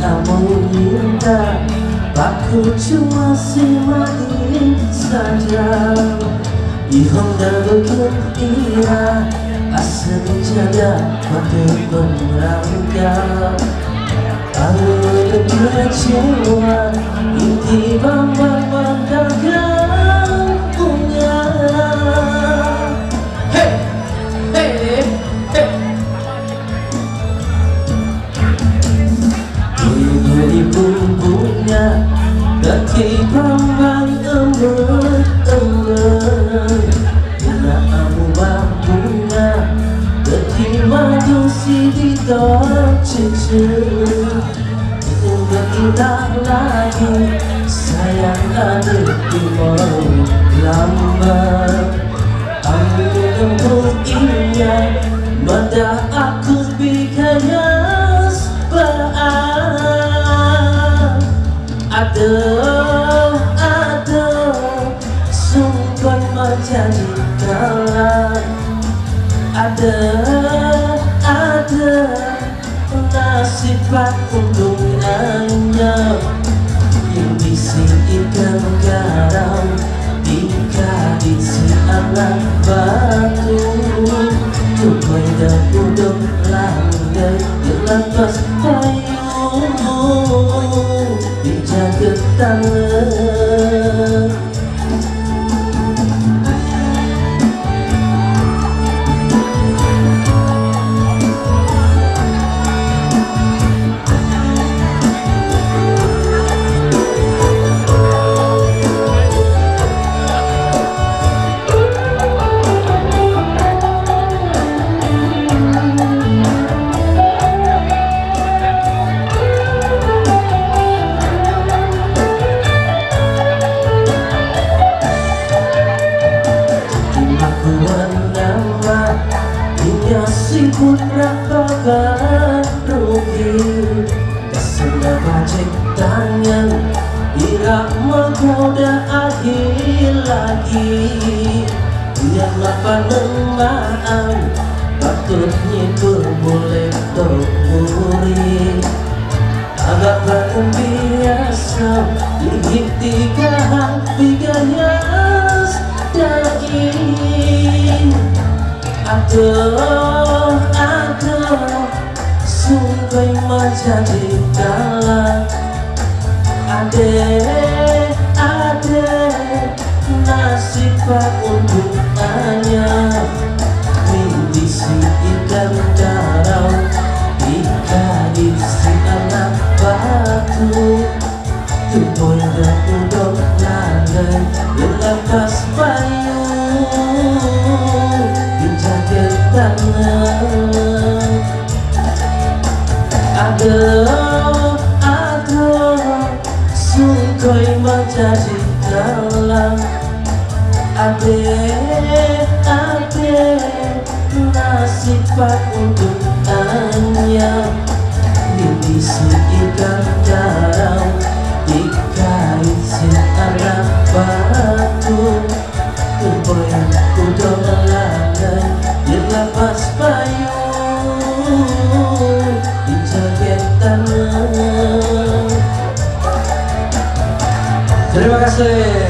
namun indah Aku cuma si diri saja 이혼자도 기억이야 아스는 자가 만든 건가. 아무도 그렇지만 인기 방법 si ditolak cucu Tunggu indah lagi Sayang ada di lambat Aku tempuh ingat Mada aku bikayas Baat Aduh, aduh Sungguh menjadi kalah. Ada, ada Nasib aku untungannya Yang bisi ikan garam Dikadisi anak batu Tupai dan uduk langgar Dilepas payung Dijaga tangan Bila menggoda akhir lagi. Biarlah panemaan Patutnya berboleh termuri Agak baru biasa Lihik tiga tiga yas daging. Aduh, aduh Sungguh menjadi kalah Aduh, aduh Sungguh menjadi dalam Ade, ade Nasib untuk hanya Divisi ikan darau Dikait si anak batu Kepoyan udah melangai Dilepas payung Terima kasih.